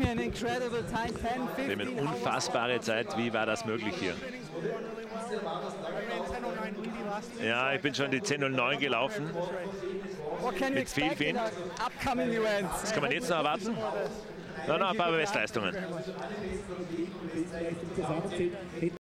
Wir haben Eine unfassbare Zeit. Wie war das möglich hier? Ja, ich bin schon die 10.09 gelaufen. Mit viel Wind. Was kann man jetzt noch erwarten? Noch, ein paar Bestleistungen.